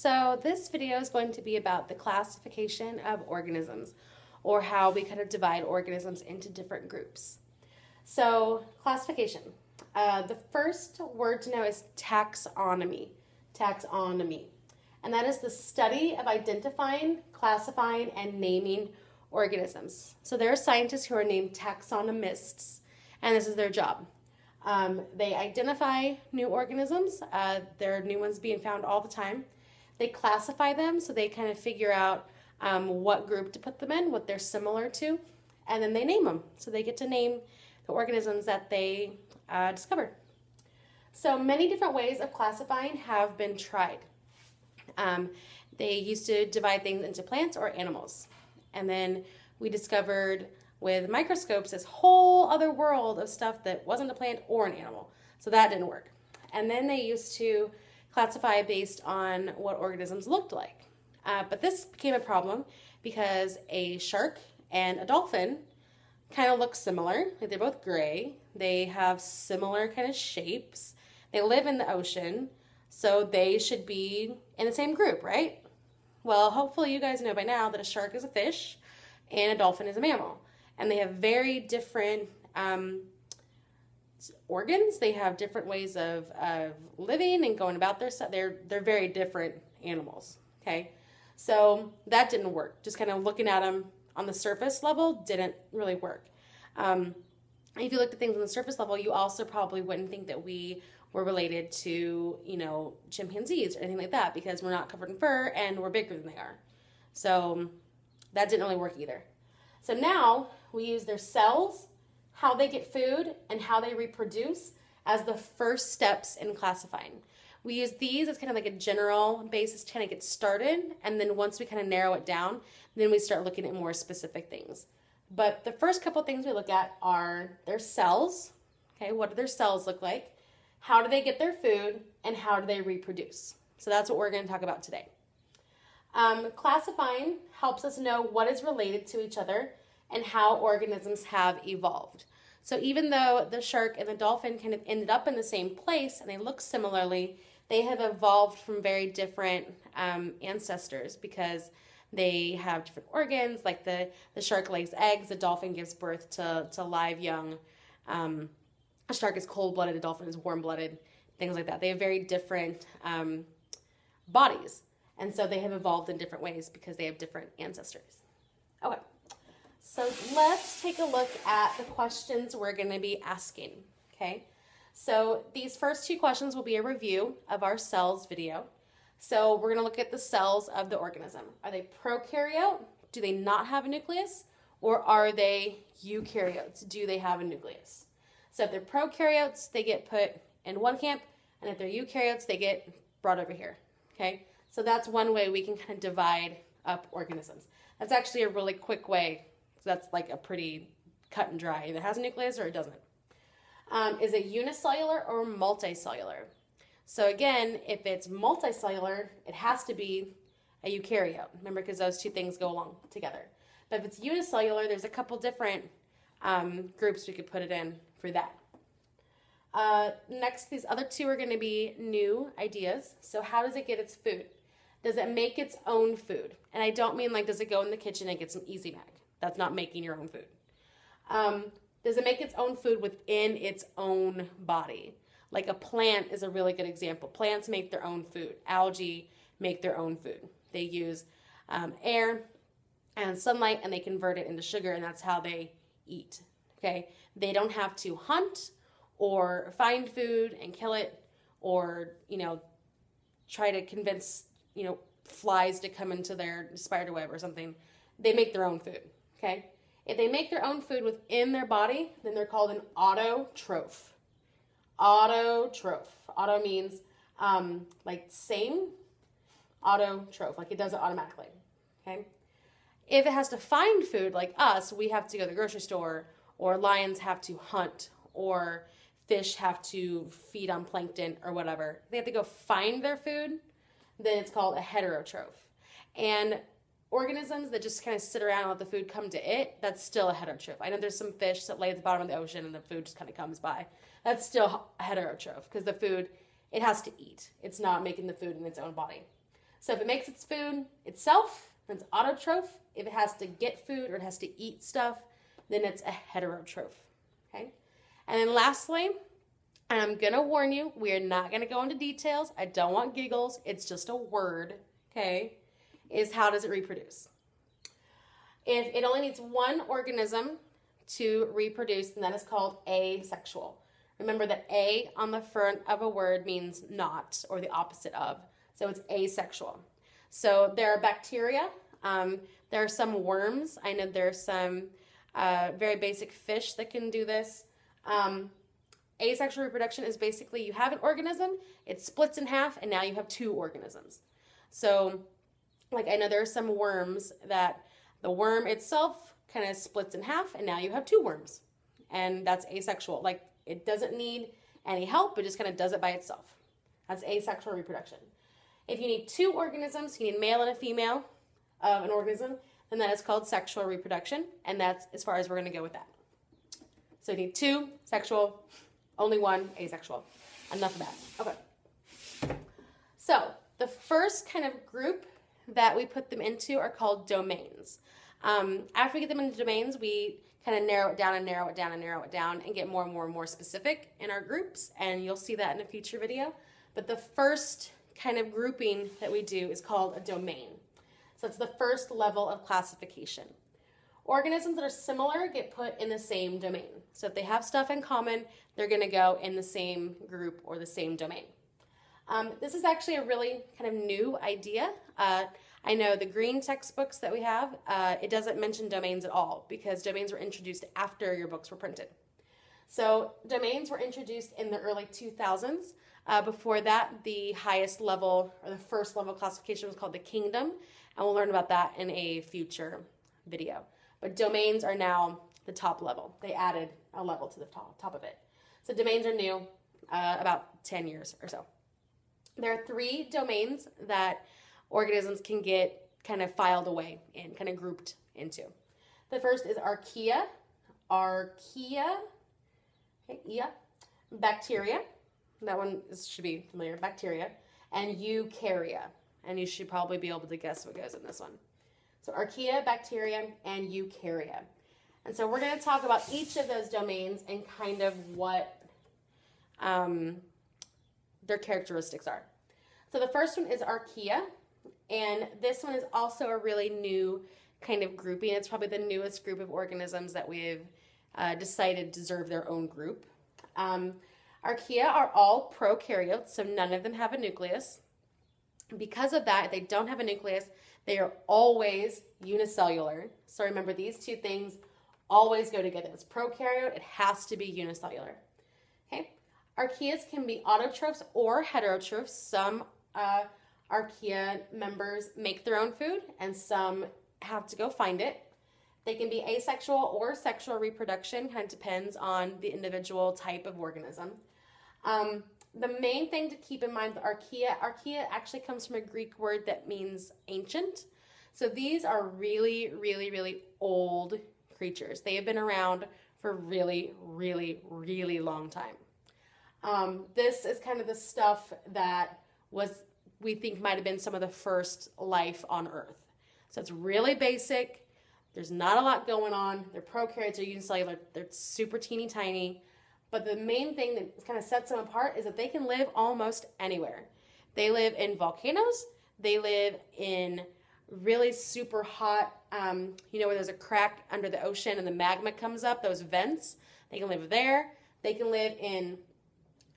So this video is going to be about the classification of organisms or how we kind of divide organisms into different groups. So classification. Uh, the first word to know is taxonomy. Taxonomy. And that is the study of identifying, classifying, and naming organisms. So there are scientists who are named taxonomists, and this is their job. Um, they identify new organisms. Uh, there are new ones being found all the time. They classify them so they kind of figure out um, what group to put them in, what they're similar to, and then they name them. So they get to name the organisms that they uh, discovered. So many different ways of classifying have been tried. Um, they used to divide things into plants or animals. And then we discovered with microscopes this whole other world of stuff that wasn't a plant or an animal. So that didn't work. And then they used to classify based on what organisms looked like. Uh, but this became a problem because a shark and a dolphin kind of look similar. Like they're both gray. They have similar kind of shapes. They live in the ocean, so they should be in the same group, right? Well, hopefully you guys know by now that a shark is a fish and a dolphin is a mammal. And they have very different um, organs. They have different ways of, of living and going about their stuff. They're, they're very different animals, okay? So that didn't work. Just kind of looking at them on the surface level didn't really work. Um, if you looked at things on the surface level, you also probably wouldn't think that we were related to, you know, chimpanzees or anything like that because we're not covered in fur and we're bigger than they are. So that didn't really work either. So now we use their cells, how they get food, and how they reproduce as the first steps in classifying. We use these as kind of like a general basis to kind of get started, and then once we kind of narrow it down, then we start looking at more specific things. But the first couple things we look at are their cells. Okay, what do their cells look like? How do they get their food? And how do they reproduce? So that's what we're going to talk about today. Um, classifying helps us know what is related to each other and how organisms have evolved. So even though the shark and the dolphin kind of ended up in the same place and they look similarly, they have evolved from very different um, ancestors because they have different organs. Like the, the shark lays eggs, the dolphin gives birth to, to live young. Um, a shark is cold blooded, a dolphin is warm blooded, things like that. They have very different um, bodies. And so they have evolved in different ways because they have different ancestors. Okay, so let's take a look at the questions we're going to be asking. Okay, so these first two questions will be a review of our cells video. So we're going to look at the cells of the organism. Are they prokaryote? Do they not have a nucleus? Or are they eukaryotes? Do they have a nucleus? So if they're prokaryotes, they get put in one camp, and if they're eukaryotes, they get brought over here. Okay? So that's one way we can kind of divide up organisms. That's actually a really quick way. So that's like a pretty cut and dry. Either has a nucleus or it doesn't. Um, is it unicellular or multicellular? So again, if it's multicellular, it has to be a eukaryote. Remember, because those two things go along together. But if it's unicellular, there's a couple different um, groups we could put it in for that. Uh, next, these other two are going to be new ideas. So how does it get its food? Does it make its own food? And I don't mean like, does it go in the kitchen and get some Easy Mac? That's not making your own food. Um, does it make its own food within its own body? Like a plant is a really good example. Plants make their own food. Algae make their own food. They use um, air and sunlight and they convert it into sugar and that's how they eat. Okay? They don't have to hunt or find food and kill it or, you know, try to convince, you know, flies to come into their spider web or something. They make their own food. Okay? If they make their own food within their body, then they're called an autotroph autotroph. Auto means um, like same, autotroph, like it does it automatically. Okay. If it has to find food like us, we have to go to the grocery store, or lions have to hunt, or fish have to feed on plankton or whatever. They have to go find their food, then it's called a heterotroph. And organisms that just kind of sit around and let the food come to it, that's still a heterotroph. I know there's some fish that lay at the bottom of the ocean and the food just kind of comes by. That's still a heterotroph because the food, it has to eat. It's not making the food in its own body. So if it makes its food itself, then it's autotroph. If it has to get food or it has to eat stuff, then it's a heterotroph. Okay? And then lastly, and I'm gonna warn you, we are not gonna go into details. I don't want giggles. It's just a word, okay? Is how does it reproduce? If it only needs one organism to reproduce, then that is called asexual. Remember that a on the front of a word means not or the opposite of. So it's asexual. So there are bacteria. Um, there are some worms. I know there are some uh, very basic fish that can do this. Um, asexual reproduction is basically you have an organism, it splits in half, and now you have two organisms. So, like I know there are some worms that the worm itself kind of splits in half, and now you have two worms, and that's asexual. Like it doesn't need any help; it just kind of does it by itself. That's asexual reproduction. If you need two organisms, you need a male and a female of an organism, then that is called sexual reproduction, and that's as far as we're going to go with that. So you need two sexual, only one asexual. Enough of that. Okay. So the first kind of group that we put them into are called domains. Um, after we get them into domains, we kind of narrow it down and narrow it down and narrow it down and get more and more and more specific in our groups, and you'll see that in a future video. But the first kind of grouping that we do is called a domain. So it's the first level of classification. Organisms that are similar get put in the same domain. So if they have stuff in common, they're going to go in the same group or the same domain. Um, this is actually a really kind of new idea. Uh, I know the green textbooks that we have, uh, it doesn't mention domains at all because domains were introduced after your books were printed. So domains were introduced in the early 2000s. Uh, before that, the highest level or the first level classification was called the kingdom, and we'll learn about that in a future video. But domains are now the top level. They added a level to the top, top of it. So domains are new, uh, about 10 years or so. There are three domains that organisms can get kind of filed away and kind of grouped into. The first is archaea, archaea, okay, yeah, bacteria. That one should be familiar, bacteria, and eukarya and you should probably be able to guess what goes in this one. So archaea, bacteria, and eukarya. And so we're going to talk about each of those domains and kind of what um, their characteristics are. So the first one is archaea, and this one is also a really new kind of grouping. It's probably the newest group of organisms that we've uh, decided deserve their own group. Um, archaea are all prokaryotes, so none of them have a nucleus. Because of that, they don't have a nucleus. They are always unicellular. So remember, these two things always go together. It's prokaryote, it has to be unicellular. Okay, archaeas can be autotrophs or heterotrophs. Some uh, archaea members make their own food, and some have to go find it. They can be asexual or sexual reproduction, kind of depends on the individual type of organism. Um, the main thing to keep in mind with archaea, archaea actually comes from a Greek word that means ancient. So these are really, really, really old creatures. They have been around for really, really, really long time. Um, this is kind of the stuff that was we think might have been some of the first life on Earth. So it's really basic. There's not a lot going on. They're prokaryotes, they're unicellular, they're super teeny tiny. But the main thing that kind of sets them apart is that they can live almost anywhere. They live in volcanoes, they live in really super hot, um, you know, where there's a crack under the ocean and the magma comes up, those vents. They can live there. They can live in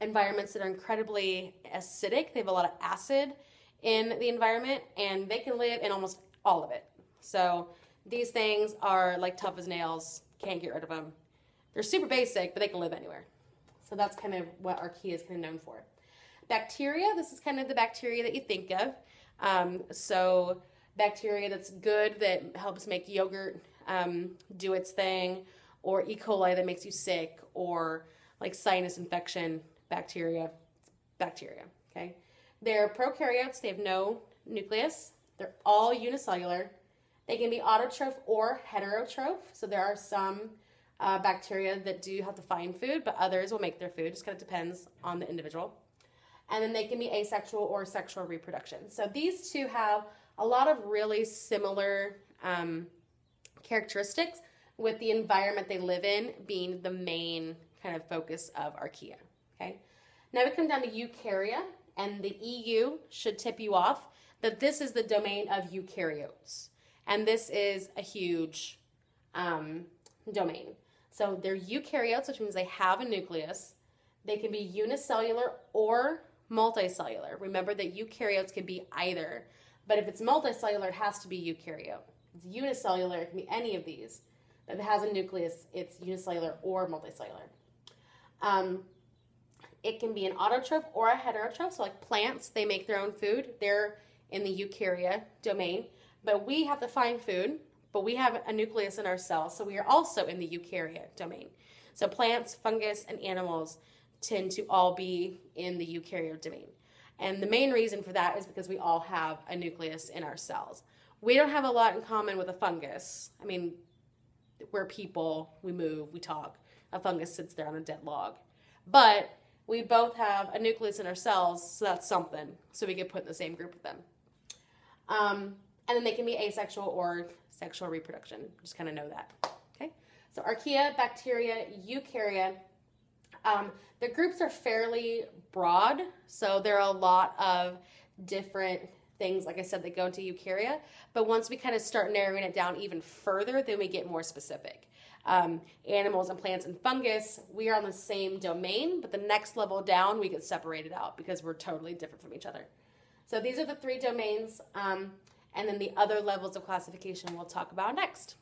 environments that are incredibly acidic. They have a lot of acid in the environment, and they can live in almost all of it. So these things are like tough as nails. Can't get rid of them. They're super basic, but they can live anywhere. So that's kind of what archaea is kind of known for. Bacteria, this is kind of the bacteria that you think of. Um, so bacteria that's good that helps make yogurt um, do its thing, or E. coli that makes you sick, or like sinus infection bacteria, bacteria. Okay, they're prokaryotes. They have no nucleus. They're all unicellular. They can be autotroph or heterotroph. So there are some uh, bacteria that do have to find food, but others will make their food. Just kind of depends on the individual. and then they can be asexual or sexual reproduction. So these two have a lot of really similar um, characteristics, with the environment they live in being the main kind of focus of archaea. Okay, now we come down to eukarya, and the EU should tip you off that this is the domain of eukaryotes, and this is a huge um, domain. So they're eukaryotes, which means they have a nucleus. They can be unicellular or multicellular. Remember that eukaryotes can be either, but if it's multicellular, it has to be eukaryote. If it's unicellular, it can be any of these. If it has a nucleus, it's unicellular or multicellular. Um, it can be an autotroph or a heterotroph. So, like plants, they make their own food. They're in the eukarya domain. But we have to find food, but we have a nucleus in our cells. So, we are also in the eukarya domain. So, plants, fungus, and animals tend to all be in the eukaryote domain. And the main reason for that is because we all have a nucleus in our cells. We don't have a lot in common with a fungus. I mean, we're people, we move, we talk. A fungus sits there on a dead log. But we both have a nucleus in our cells, so that's something. So we get put in the same group with them. Um, and then they can be asexual or sexual reproduction. Just kind of know that. Okay. So archaea, bacteria, eukarya. Um, the groups are fairly broad, so there are a lot of different things, like I said, that go into eukarya. But once we kind of start narrowing it down even further, then we get more specific. Um, animals and plants and fungus, we are on the same domain, but the next level down, we get separated out because we're totally different from each other. So these are the three domains, um, and then the other levels of classification we'll talk about next.